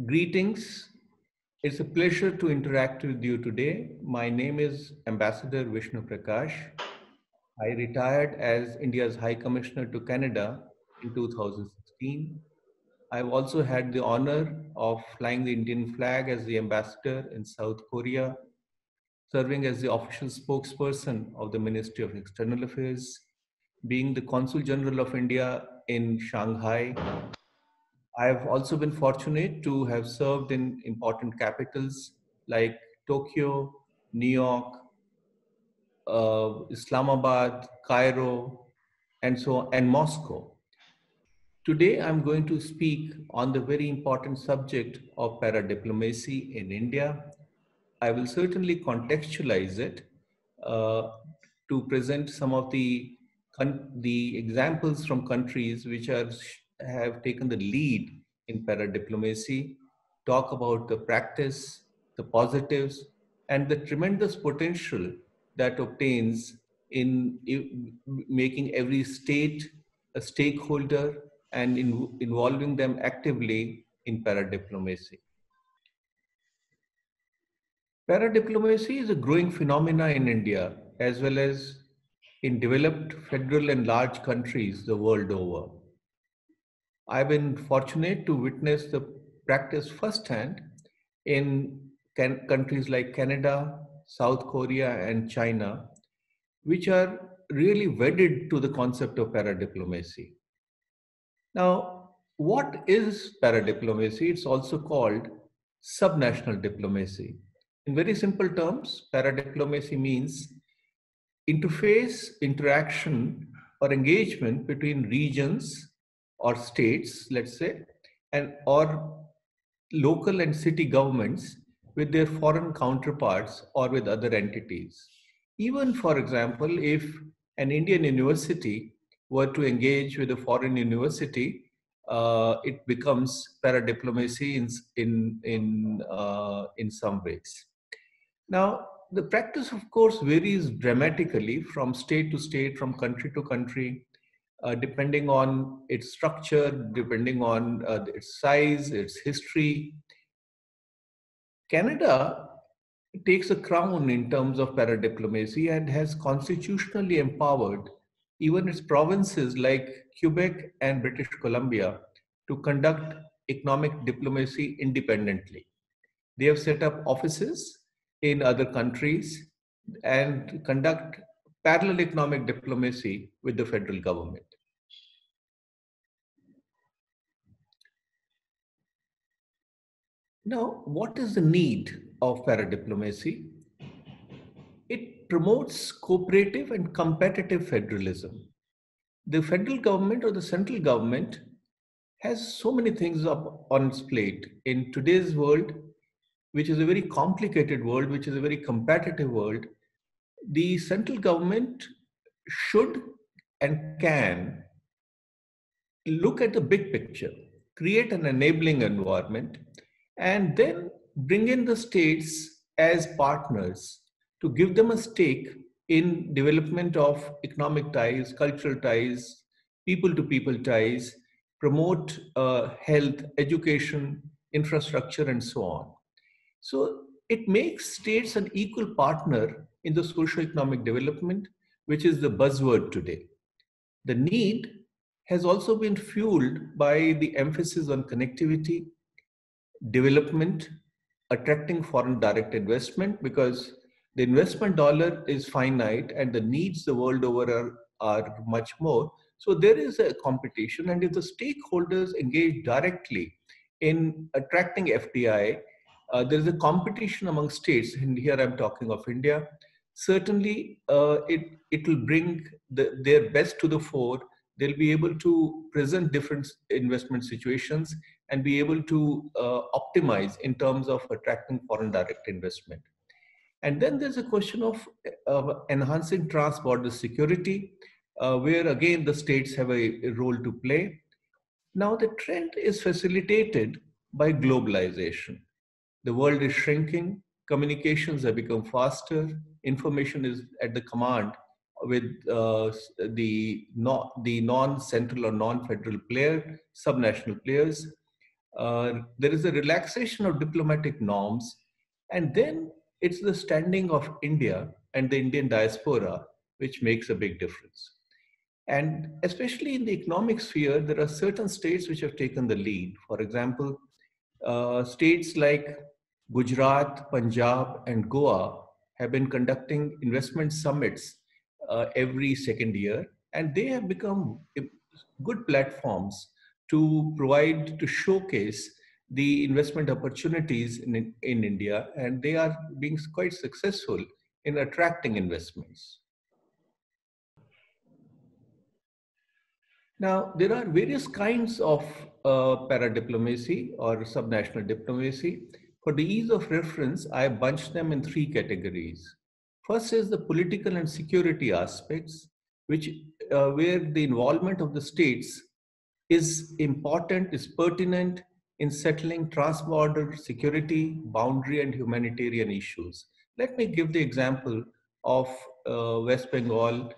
Greetings. It's a pleasure to interact with you today. My name is Ambassador Vishnu Prakash. I retired as India's High Commissioner to Canada in 2016. I've also had the honor of flying the Indian flag as the ambassador in South Korea, serving as the official spokesperson of the Ministry of External Affairs, being the Consul General of India in Shanghai, I have also been fortunate to have served in important capitals like Tokyo, New York, uh, Islamabad, Cairo, and so and Moscow. Today, I'm going to speak on the very important subject of para-diplomacy in India. I will certainly contextualize it uh, to present some of the the examples from countries which are have taken the lead in para-diplomacy, talk about the practice, the positives, and the tremendous potential that obtains in, making every state a stakeholder and in, involving them actively in para-diplomacy. Para-diplomacy is a growing phenomena in India as well as in developed federal and large countries the world over. I've been fortunate to witness the practice firsthand in can, countries like Canada, South Korea, and China, which are really wedded to the concept of para-diplomacy. Now, what is para-diplomacy? It's also called subnational diplomacy. In very simple terms, para-diplomacy means interface, interaction, or engagement between regions or states, let's say, and or local and city governments with their foreign counterparts or with other entities. Even, for example, if an Indian university were to engage with a foreign university, uh, it becomes para-diplomacy in, in, in, uh, in some ways. Now, the practice, of course, varies dramatically from state to state, from country to country uh, depending on its structure, depending on uh, its size, its history. Canada takes a crown in terms of para-diplomacy and has constitutionally empowered even its provinces like Quebec and British Columbia to conduct economic diplomacy independently. They have set up offices in other countries and conduct parallel economic diplomacy with the federal government. Now, what is the need of para-diplomacy? It promotes cooperative and competitive federalism. The federal government or the central government has so many things up on its plate in today's world, which is a very complicated world, which is a very competitive world. The central government should and can look at the big picture, create an enabling environment and then bring in the states as partners to give them a stake in development of economic ties, cultural ties, people to people ties, promote uh, health, education, infrastructure, and so on. So it makes states an equal partner in the socio-economic development, which is the buzzword today. The need has also been fueled by the emphasis on connectivity, development, attracting foreign direct investment because the investment dollar is finite and the needs the world over are, are much more. So there is a competition and if the stakeholders engage directly in attracting FDI, uh, there is a competition among states and here I'm talking of India. Certainly uh, it, it will bring the, their best to the fore. They'll be able to present different investment situations and be able to uh, optimize in terms of attracting foreign direct investment. And then there's a question of enhancing trans-border security, uh, where again the states have a, a role to play. Now the trend is facilitated by globalization. The world is shrinking, communications have become faster, information is at the command with uh, the, no, the non-central or non-federal player, subnational players, there is a relaxation of diplomatic norms, and then it's the standing of India and the Indian diaspora which makes a big difference. And especially in the economic sphere, there are certain states which have taken the lead. For example, uh, states like Gujarat, Punjab, and Goa have been conducting investment summits uh, every second year, and they have become good platforms to provide, to showcase the investment opportunities in, in India, and they are being quite successful in attracting investments. Now, there are various kinds of uh, para-diplomacy or subnational diplomacy. For the ease of reference, I bunched them in three categories. First is the political and security aspects, which uh, where the involvement of the states is important, is pertinent in settling transborder security, boundary, and humanitarian issues. Let me give the example of uh, West Bengal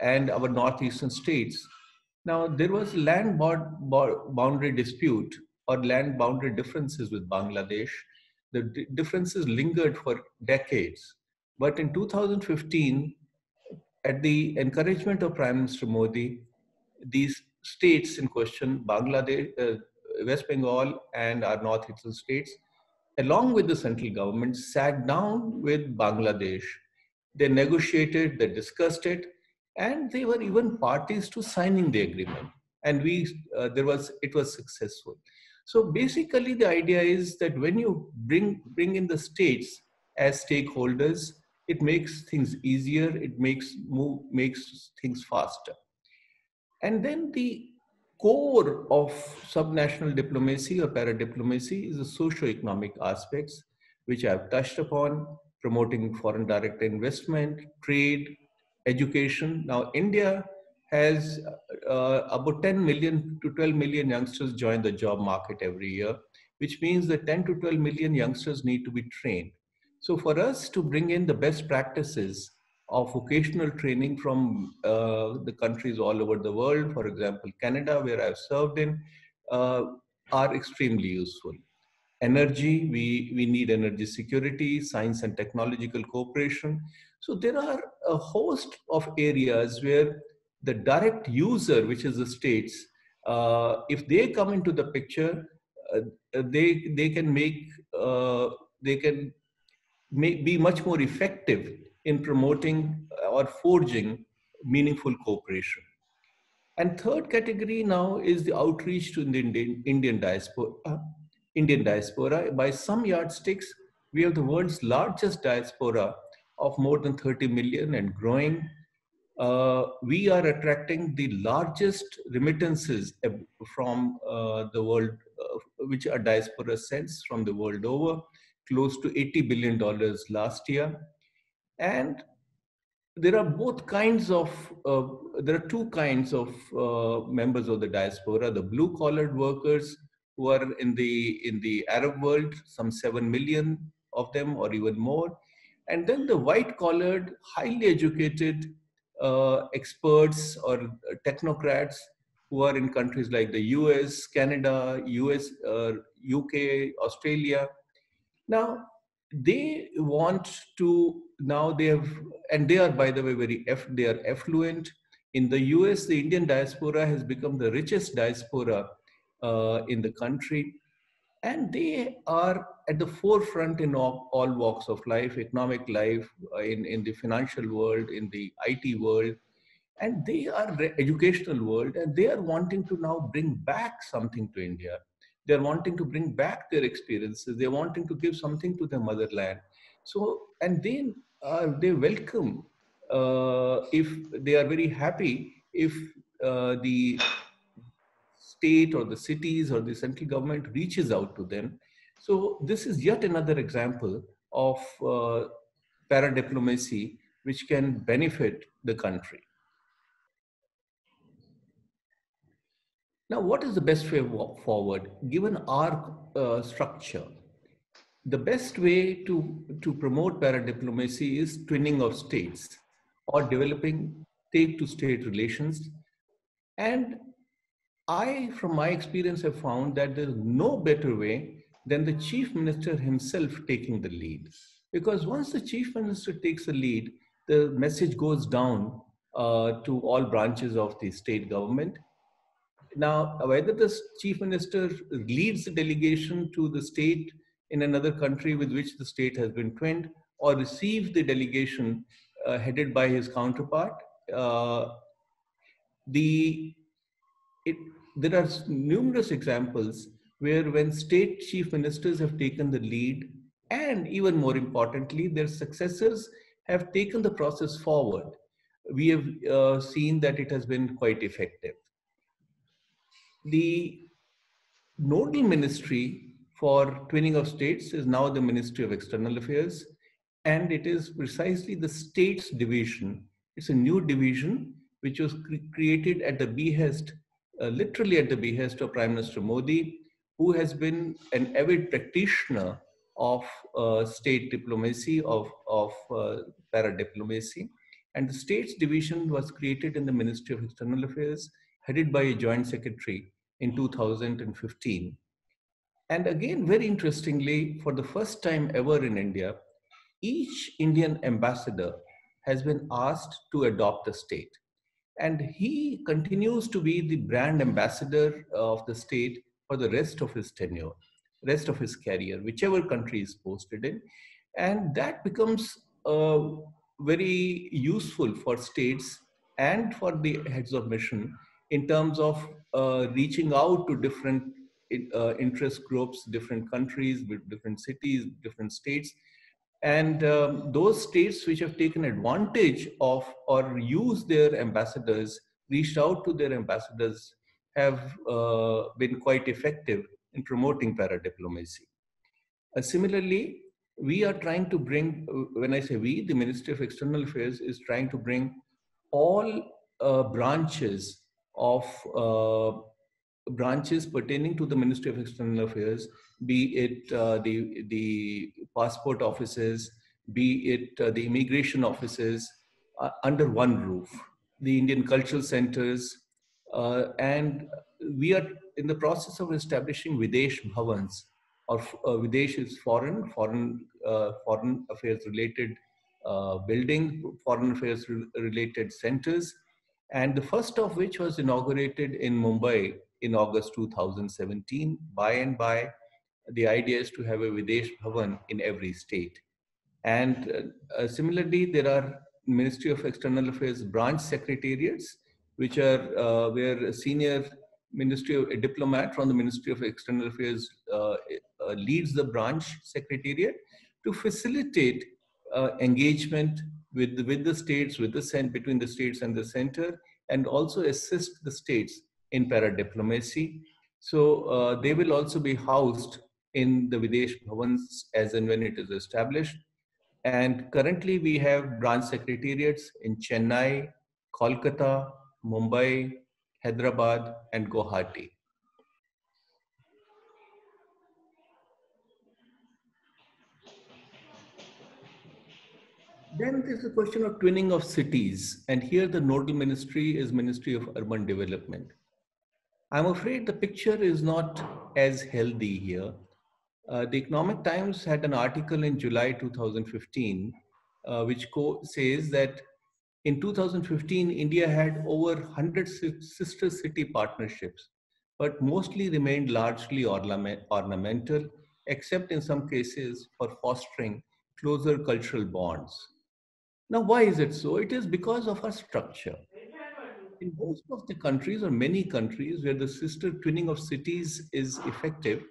and our northeastern states now, there was land boundary dispute or land boundary differences with Bangladesh. The differences lingered for decades. But in 2015, at the encouragement of Prime Minister Modi, these states in question, Bangladesh, uh, West Bengal, and our North Eastern states, along with the central government, sat down with Bangladesh. They negotiated, they discussed it, and they were even parties to signing the agreement. And we uh, there was it was successful. So basically the idea is that when you bring bring in the states as stakeholders it makes things easier it makes move makes things faster and then the core of subnational diplomacy or para-diplomacy is the socio-economic aspects which i've touched upon promoting foreign direct investment trade education. Now, India has uh, about 10 million to 12 million youngsters join the job market every year, which means that 10 to 12 million youngsters need to be trained. So, for us to bring in the best practices of vocational training from uh, the countries all over the world, for example, Canada, where I've served in, uh, are extremely useful energy, we, we need energy security, science and technological cooperation. So there are a host of areas where the direct user, which is the states, uh, if they come into the picture, uh, they they can make uh, they can make, be much more effective in promoting or forging meaningful cooperation. And third category now is the outreach to the Indian, Indian diaspora. Indian diaspora. By some yardsticks, we have the world's largest diaspora of more than 30 million and growing. Uh, we are attracting the largest remittances from uh, the world, uh, which are diaspora sends from the world over, close to $80 billion last year. And there are both kinds of, uh, there are two kinds of uh, members of the diaspora, the blue collared workers who are in the in the Arab world, some seven million of them or even more, and then the white collared, highly educated uh, experts or technocrats who are in countries like the US, Canada, US, uh, UK, Australia. Now, they want to, now they have, and they are, by the way, very, they are affluent. In the US, the Indian diaspora has become the richest diaspora uh, in the country. And they are at the forefront in all, all walks of life economic life uh, in, in the financial world in the it world. And they are educational world and they are wanting to now bring back something to india they're wanting to bring back their experiences they're wanting to give something to their motherland so and then uh, they welcome uh, if they are very happy if uh, the state or the cities or the central government reaches out to them. So this is yet another example of uh, para-diplomacy which can benefit the country. Now, what is the best way forward given our uh, structure? The best way to, to promote para-diplomacy is twinning of states or developing state-to-state relations and I, from my experience, have found that there's no better way than the chief minister himself taking the lead. Because once the chief minister takes the lead, the message goes down uh, to all branches of the state government. Now, whether the chief minister leads the delegation to the state in another country with which the state has been twinned, or receives the delegation uh, headed by his counterpart, uh, the it, there are numerous examples where when state chief ministers have taken the lead and even more importantly their successors have taken the process forward we have uh, seen that it has been quite effective the nodal ministry for twinning of states is now the ministry of external affairs and it is precisely the states division it's a new division which was cre created at the behest uh, literally at the behest of Prime Minister Modi, who has been an avid practitioner of uh, state diplomacy, of, of uh, para-diplomacy. And the States Division was created in the Ministry of External Affairs, headed by a joint secretary in 2015. And again, very interestingly, for the first time ever in India, each Indian ambassador has been asked to adopt a state. And he continues to be the brand ambassador of the state for the rest of his tenure, rest of his career, whichever country is posted in. And that becomes uh, very useful for states and for the heads of mission in terms of uh, reaching out to different uh, interest groups, different countries, different cities, different states, and um, those states which have taken advantage of or used their ambassadors, reached out to their ambassadors, have uh, been quite effective in promoting para-diplomacy. Uh, similarly, we are trying to bring, uh, when I say we, the Ministry of External Affairs is trying to bring all uh, branches of uh, branches pertaining to the Ministry of External Affairs, be it uh, the, the passport offices, be it uh, the immigration offices, uh, under one roof, the Indian cultural centers, uh, and we are in the process of establishing Videsh Bhavans, or uh, Videsh is foreign, foreign, foreign affairs related building, foreign affairs re related centers, and the first of which was inaugurated in Mumbai in August 2017. By and by, the idea is to have a Videsh Bhavan in every state. And uh, uh, similarly, there are Ministry of External Affairs branch secretariats, which are uh, where a senior Ministry of a diplomat from the Ministry of External Affairs uh, uh, leads the branch secretariat to facilitate uh, engagement with the, with the states, with the cent between the states and the center, and also assist the states in para-diplomacy. So uh, they will also be housed in the Videsh Bhavans as and when it is established. And currently we have branch secretariats in Chennai, Kolkata, Mumbai, Hyderabad, and Guwahati. Then there's the question of twinning of cities. And here the nodal ministry is Ministry of Urban Development. I'm afraid the picture is not as healthy here. Uh, the Economic Times had an article in July 2015, uh, which says that in 2015, India had over 100 sister city partnerships, but mostly remained largely ornament ornamental, except in some cases for fostering closer cultural bonds. Now, why is it so? It is because of our structure in most of the countries or many countries where the sister twinning of cities is effective,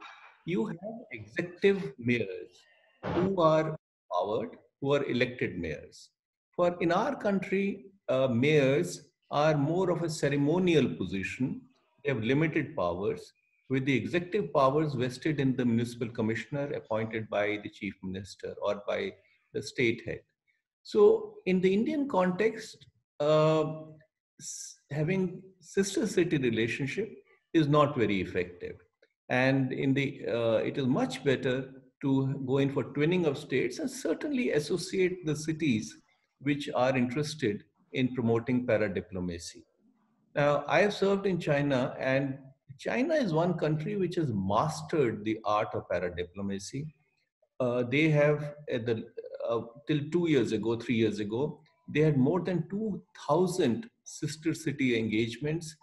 you have executive mayors who are powered, who are elected mayors. For in our country, uh, mayors are more of a ceremonial position. They have limited powers, with the executive powers vested in the municipal commissioner appointed by the chief minister or by the state head. So in the Indian context, uh, having sister city relationship is not very effective. And in the, uh, it is much better to go in for twinning of states and certainly associate the cities which are interested in promoting para-diplomacy. Now, I have served in China, and China is one country which has mastered the art of paradiplomacy. Uh, they have, at the, uh, till two years ago, three years ago, they had more than 2,000 sister city engagements,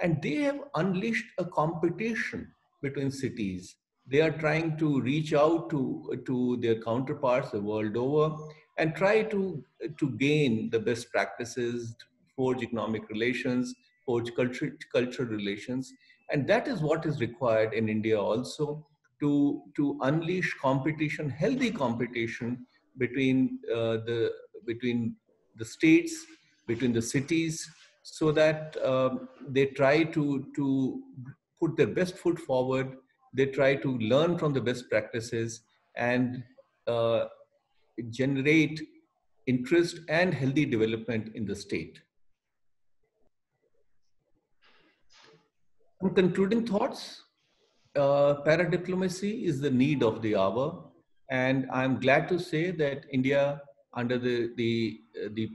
and they have unleashed a competition between cities. They are trying to reach out to, to their counterparts the world over and try to, to gain the best practices, forge economic relations, forge culture, cultural relations. And that is what is required in India also to, to unleash competition, healthy competition between, uh, the, between the states, between the cities, so that um, they try to, to put their best foot forward. They try to learn from the best practices and uh, generate interest and healthy development in the state. Some concluding thoughts. Uh, paradiplomacy is the need of the hour. And I'm glad to say that India, under the, the, the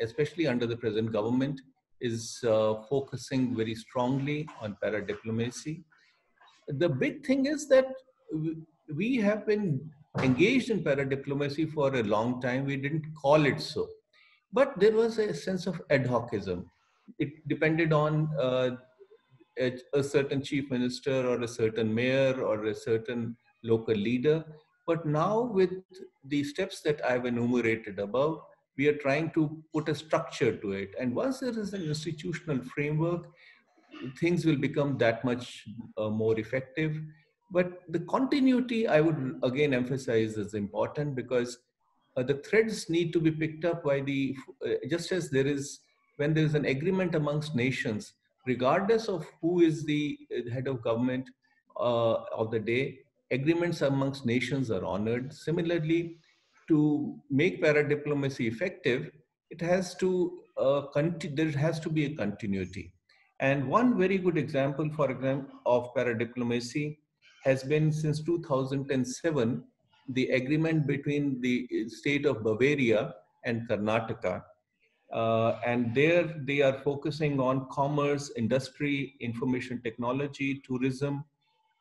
especially under the present government, is uh, focusing very strongly on paradiplomacy. The big thing is that we have been engaged in paradiplomacy for a long time. We didn't call it so. But there was a sense of ad hocism. It depended on uh, a, a certain chief minister or a certain mayor or a certain local leader. But now, with the steps that I've enumerated above, we are trying to put a structure to it. And once there is an institutional framework, things will become that much uh, more effective. But the continuity, I would again emphasize, is important because uh, the threads need to be picked up by the, uh, just as there is, when there is an agreement amongst nations, regardless of who is the head of government uh, of the day, agreements amongst nations are honored. Similarly, to make paradiplomacy effective, it has to uh, there has to be a continuity. And one very good example, for example, of paradiplomacy has been since 2007 the agreement between the state of Bavaria and Karnataka uh, and there they are focusing on commerce, industry, information technology, tourism.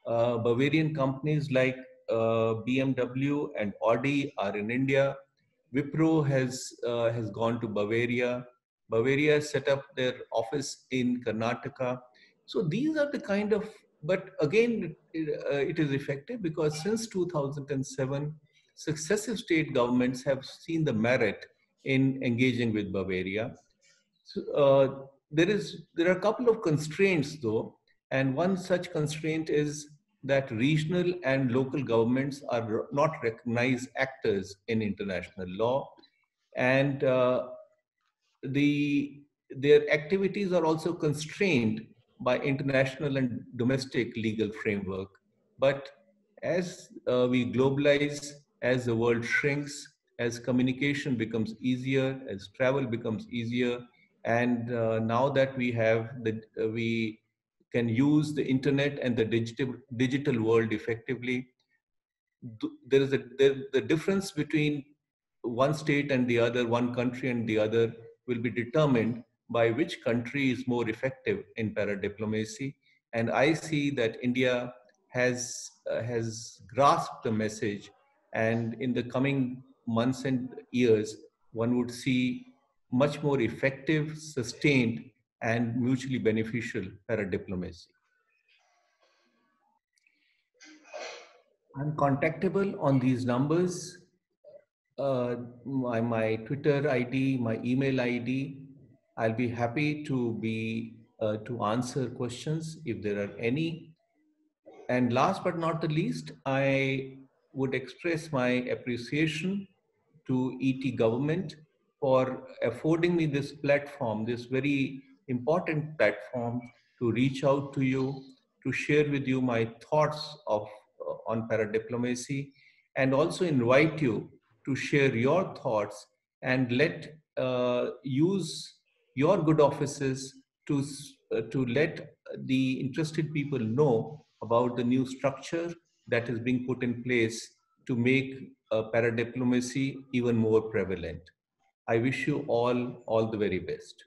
Uh, Bavarian companies like uh, BMW and Audi are in India. Wipro has, uh, has gone to Bavaria. Bavaria set up their office in Karnataka. So these are the kind of, but again, it, uh, it is effective because since 2007, successive state governments have seen the merit in engaging with Bavaria. So, uh, there is there are a couple of constraints though, and one such constraint is that regional and local governments are not recognized actors in international law, and uh, the their activities are also constrained by international and domestic legal framework. But as uh, we globalize, as the world shrinks, as communication becomes easier, as travel becomes easier, and uh, now that we have the, uh, we can use the internet and the digital digital world effectively. There is a there, the difference between one state and the other, one country and the other, will be determined by which country is more effective in paradiplomacy. And I see that India has uh, has grasped the message, and in the coming months and years, one would see much more effective, sustained, and mutually beneficial paradiplomacy. I'm contactable on these numbers. Uh, my, my Twitter ID, my email ID. I'll be happy to be uh, to answer questions if there are any. And last but not the least, I would express my appreciation to ET government for affording me this platform, this very important platform to reach out to you, to share with you my thoughts of, uh, on paradiplomacy, and also invite you to share your thoughts and let uh, use your good offices to, uh, to let the interested people know about the new structure that is being put in place to make uh, paradiplomacy even more prevalent. I wish you all all the very best.